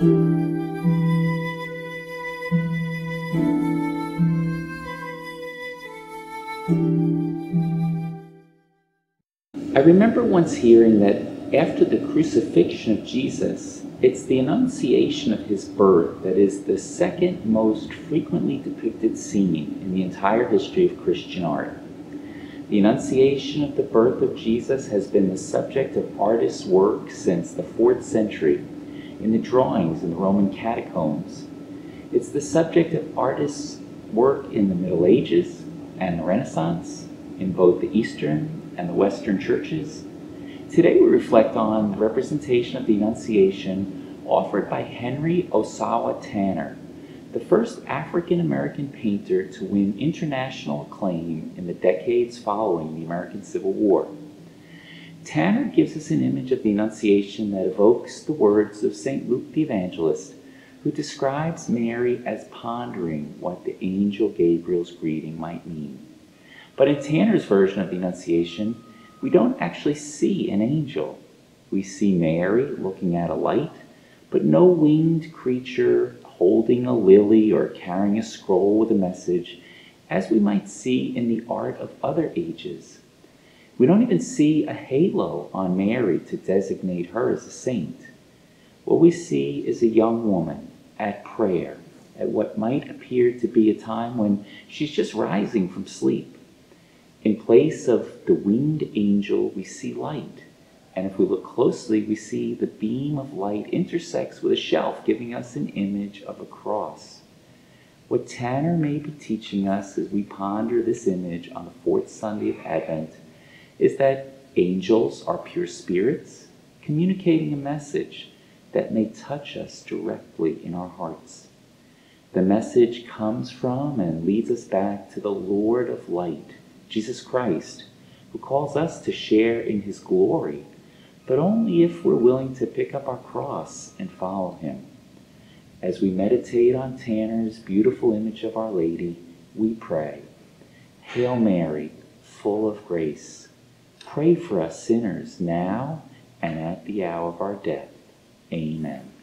I remember once hearing that after the crucifixion of Jesus, it's the Annunciation of his birth that is the second most frequently depicted scene in the entire history of Christian art. The Annunciation of the birth of Jesus has been the subject of artists' work since the 4th century in the drawings in the Roman catacombs. It's the subject of artists' work in the Middle Ages and the Renaissance, in both the Eastern and the Western churches. Today we reflect on the representation of the Annunciation offered by Henry Ossawa Tanner, the first African American painter to win international acclaim in the decades following the American Civil War. Tanner gives us an image of the Annunciation that evokes the words of St. Luke the Evangelist, who describes Mary as pondering what the angel Gabriel's greeting might mean. But in Tanner's version of the Annunciation, we don't actually see an angel. We see Mary looking at a light, but no winged creature holding a lily or carrying a scroll with a message, as we might see in the art of other ages. We don't even see a halo on Mary to designate her as a saint. What we see is a young woman at prayer, at what might appear to be a time when she's just rising from sleep. In place of the winged angel, we see light. And if we look closely, we see the beam of light intersects with a shelf, giving us an image of a cross. What Tanner may be teaching us as we ponder this image on the fourth Sunday of Advent is that angels are pure spirits communicating a message that may touch us directly in our hearts. The message comes from and leads us back to the Lord of light, Jesus Christ, who calls us to share in his glory but only if we're willing to pick up our cross and follow him. As we meditate on Tanner's beautiful image of Our Lady, we pray, Hail Mary, full of grace, pray for us sinners now and at the hour of our death. Amen.